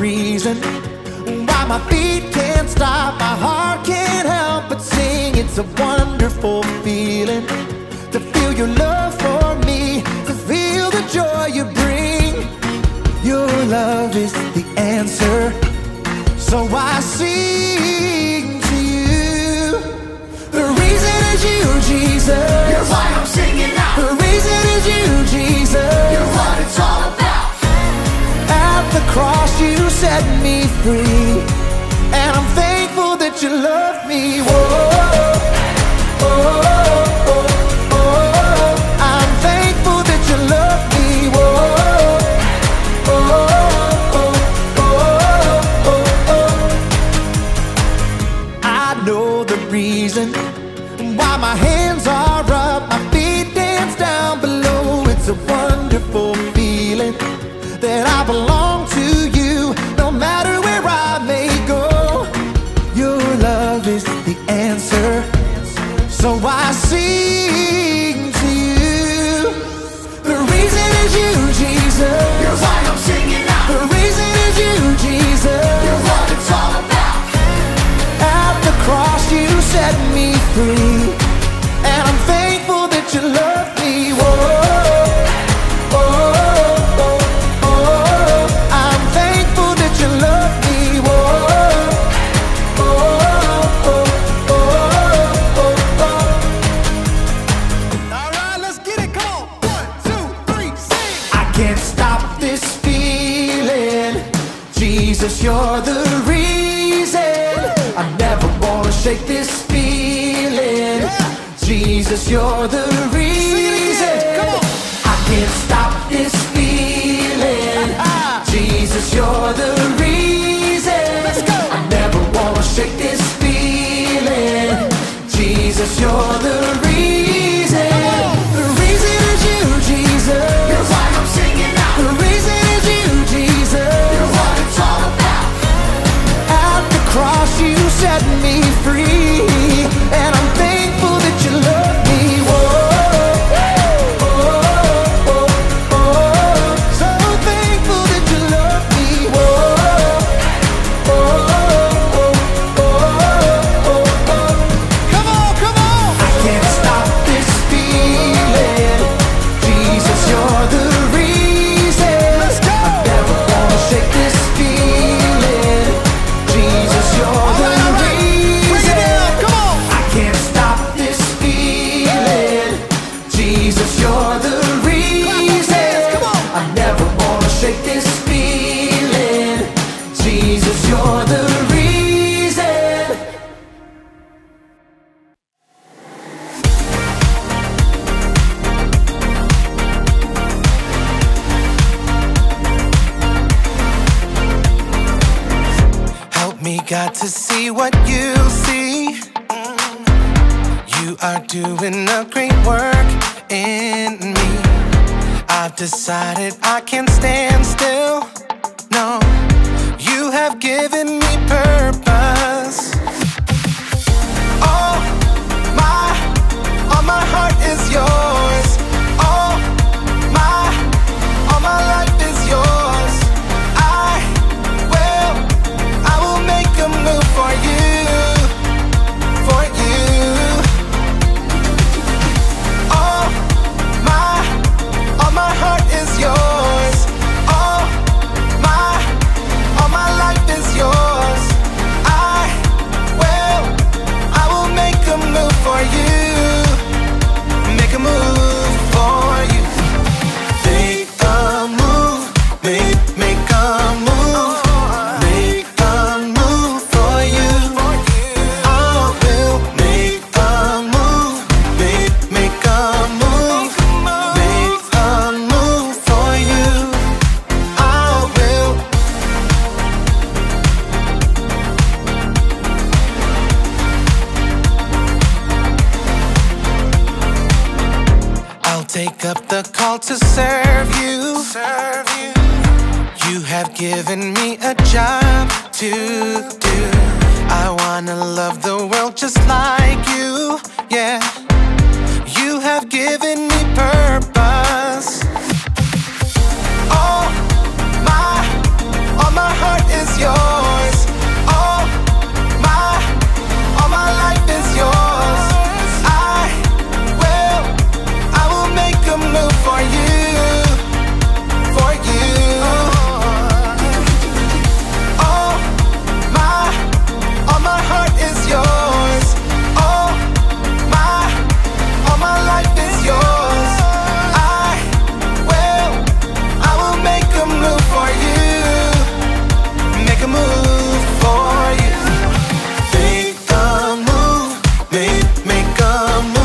reason why my feet can't stop, my heart can't help but sing. It's a wonderful feeling to feel your love for me, to feel the joy you bring. Your love is the answer, so I sing to you. The reason is you, Jesus. Cross you set me free. And I'm thankful that you love me. Whoa. I know the reason why my hands Jesus. Why I'm singing now. The reason is you, Jesus. You're what it's all about. At the cross you set me free Jesus, you're the reason. I never wanna shake this feeling. Jesus, you're the reason. I can't stop this feeling. Jesus, you're the reason. I never wanna shake this feeling. Jesus, you're the God, to see what you see. You are doing a great work in me. I've decided I can't stand still. No, you have given me purpose. Take up the call to serve you. Serve you. You have given me a job to do. I wanna love the world just like you. Yeah. You have given me purpose. amor.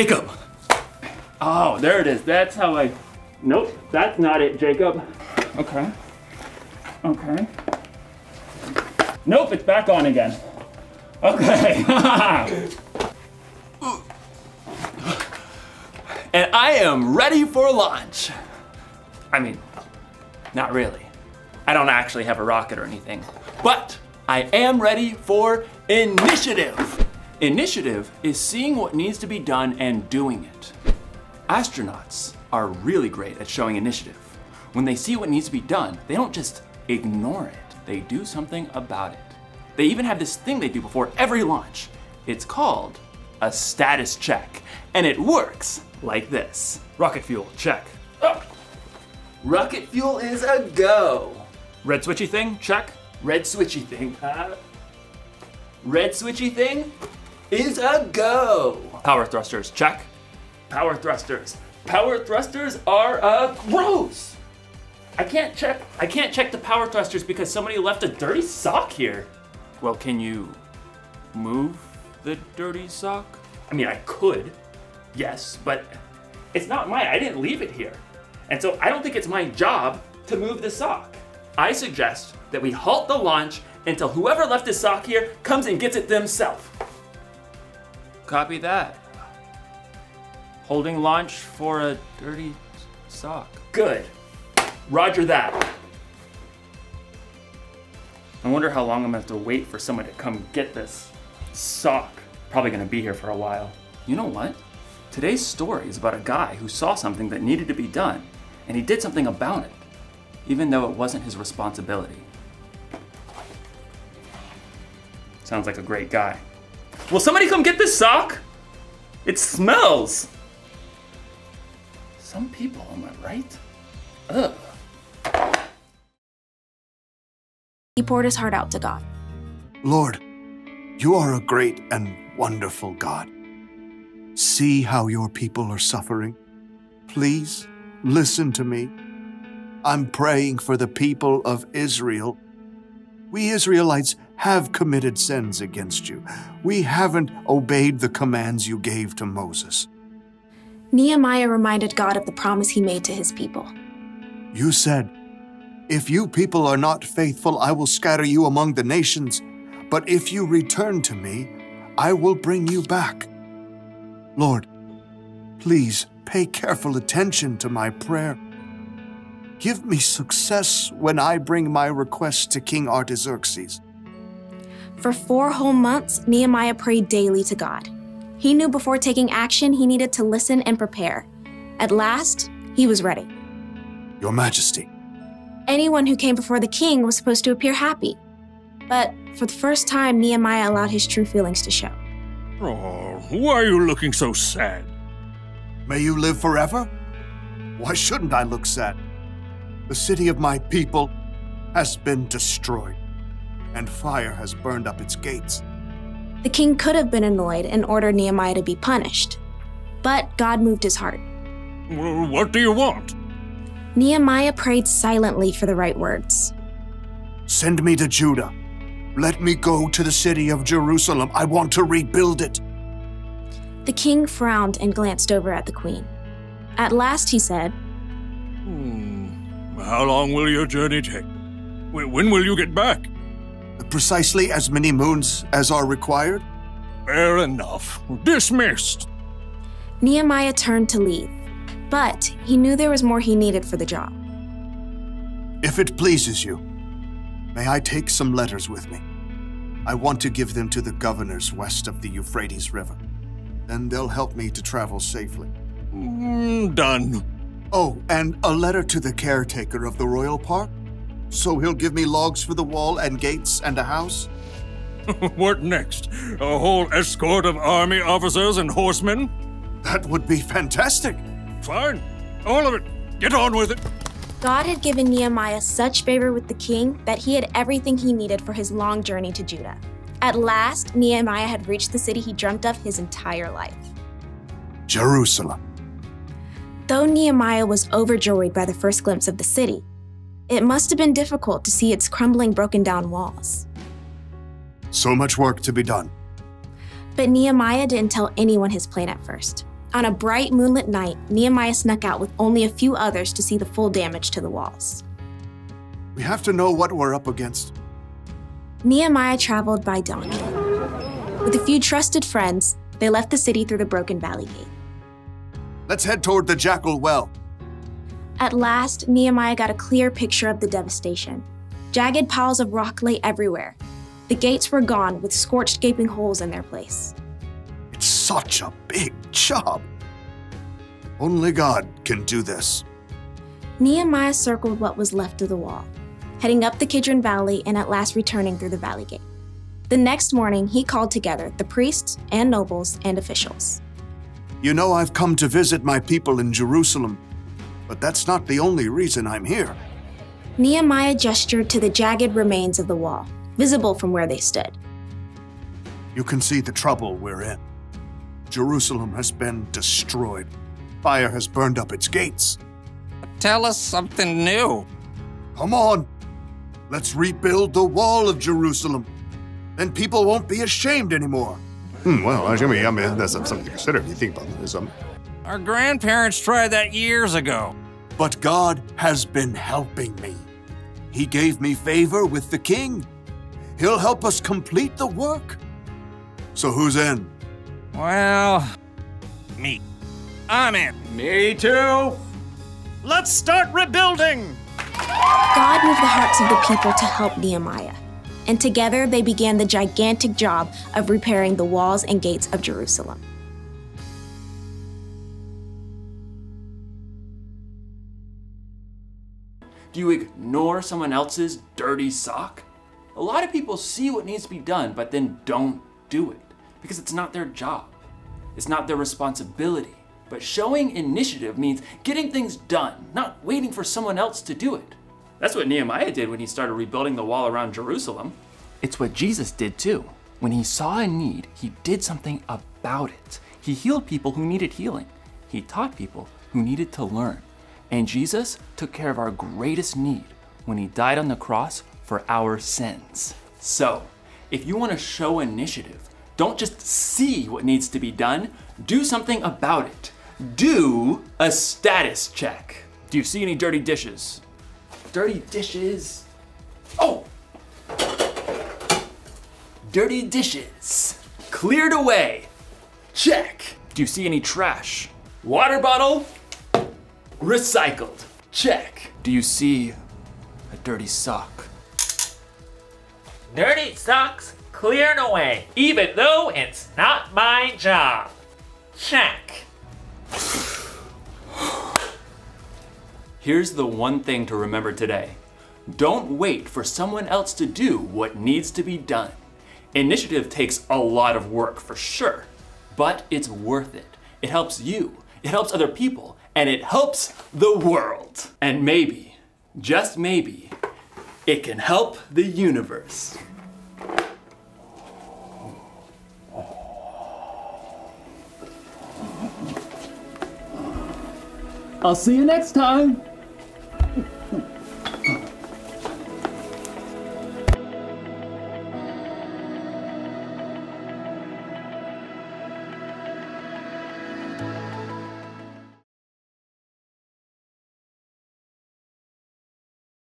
Jacob! Oh, there it is. That's how I. Nope, that's not it, Jacob. Okay. Okay. Nope, it's back on again. Okay. and I am ready for launch. I mean, not really. I don't actually have a rocket or anything, but I am ready for initiative. Initiative is seeing what needs to be done and doing it. Astronauts are really great at showing initiative. When they see what needs to be done, they don't just ignore it, they do something about it. They even have this thing they do before every launch. It's called a status check, and it works like this. Rocket fuel, check. Oh. Rocket fuel is a go. Red switchy thing, check. Red switchy thing, uh, Red switchy thing is a go. Power thrusters, check. Power thrusters. Power thrusters are a gross. I can't check. I can't check the power thrusters because somebody left a dirty sock here. Well, can you move the dirty sock? I mean, I could, yes, but it's not mine. I didn't leave it here. And so I don't think it's my job to move the sock. I suggest that we halt the launch until whoever left his sock here comes and gets it themselves. Copy that. Holding launch for a dirty sock. Good. Roger that. I wonder how long I'm gonna have to wait for someone to come get this sock. Probably gonna be here for a while. You know what? Today's story is about a guy who saw something that needed to be done, and he did something about it, even though it wasn't his responsibility. Sounds like a great guy. Will somebody come get this sock? It smells. Some people, am I right? Ugh. He poured his heart out to God. Lord, you are a great and wonderful God. See how your people are suffering. Please listen to me. I'm praying for the people of Israel. We Israelites have committed sins against you. We haven't obeyed the commands you gave to Moses. Nehemiah reminded God of the promise he made to his people. You said, If you people are not faithful, I will scatter you among the nations. But if you return to me, I will bring you back. Lord, please pay careful attention to my prayer. Give me success when I bring my request to King Artaxerxes. For four whole months, Nehemiah prayed daily to God. He knew before taking action he needed to listen and prepare. At last, he was ready. Your Majesty, Anyone who came before the king was supposed to appear happy. But for the first time, Nehemiah allowed his true feelings to show. Oh, why are you looking so sad? may you live forever? Why shouldn't I look sad? The city of my people has been destroyed, and fire has burned up its gates. The king could have been annoyed and ordered Nehemiah to be punished. But God moved his heart. Well, what do you want? Nehemiah prayed silently for the right words. Send me to Judah. Let me go to the city of Jerusalem. I want to rebuild it. The king frowned and glanced over at the queen. At last he said, Hmm. How long will your journey take? When will you get back? Precisely as many moons as are required? Fair enough. Dismissed. Nehemiah turned to leave, but he knew there was more he needed for the job. If it pleases you, may I take some letters with me? I want to give them to the governors west of the Euphrates River. Then they'll help me to travel safely. Mm, done. Oh, and a letter to the caretaker of the royal park? So he'll give me logs for the wall and gates and a house? what next? A whole escort of army officers and horsemen? That would be fantastic. Fine. All of it. Get on with it. God had given Nehemiah such favor with the king that he had everything he needed for his long journey to Judah. At last, Nehemiah had reached the city he dreamt of his entire life. Jerusalem. Though Nehemiah was overjoyed by the first glimpse of the city, it must have been difficult to see its crumbling, broken down walls. So much work to be done. But Nehemiah didn't tell anyone his plan at first. On a bright moonlit night, Nehemiah snuck out with only a few others to see the full damage to the walls. We have to know what we're up against. Nehemiah traveled by donkey. With a few trusted friends, they left the city through the broken valley gate. Let's head toward the Jackal Well. At last, Nehemiah got a clear picture of the devastation. Jagged piles of rock lay everywhere. The gates were gone with scorched, gaping holes in their place. It's such a big job. Only God can do this. Nehemiah circled what was left of the wall, heading up the Kidron Valley and at last returning through the valley gate. The next morning, he called together the priests and nobles and officials. You know, I've come to visit my people in Jerusalem, but that's not the only reason I'm here. Nehemiah gestured to the jagged remains of the wall, visible from where they stood. You can see the trouble we're in. Jerusalem has been destroyed. Fire has burned up its gates. Tell us something new. Come on. Let's rebuild the wall of Jerusalem. Then people won't be ashamed anymore. Hmm, well, I mean, I mean, that's something to consider if you think about it. Some, Our grandparents tried that years ago. But God has been helping me. He gave me favor with the king. He'll help us complete the work. So who's in? Well, me. I'm in. Me too. Let's start rebuilding! God moved the hearts of the people to help Nehemiah, and together they began the gigantic job of repairing the walls and gates of Jerusalem. Do you ignore someone else's dirty sock? A lot of people see what needs to be done, but then don't do it because it's not their job. It's not their responsibility. But showing initiative means getting things done, not waiting for someone else to do it. That's what Nehemiah did when he started rebuilding the wall around Jerusalem. It's what Jesus did too. When he saw a need, he did something about it. He healed people who needed healing. He taught people who needed to learn. And Jesus took care of our greatest need when he died on the cross for our sins. So, if you want to show initiative, don't just see what needs to be done, do something about it. Do a status check. Do you see any dirty dishes? Dirty dishes. Oh! Dirty dishes. Cleared away. Check. Do you see any trash? Water bottle? Recycled. Check. Do you see a dirty sock? Dirty socks cleared away, even though it's not my job. Check. Here's the one thing to remember today. Don't wait for someone else to do what needs to be done. Initiative takes a lot of work for sure, but it's worth it. It helps you, it helps other people, and it helps the world. And maybe, just maybe, it can help the universe. I'll see you next time.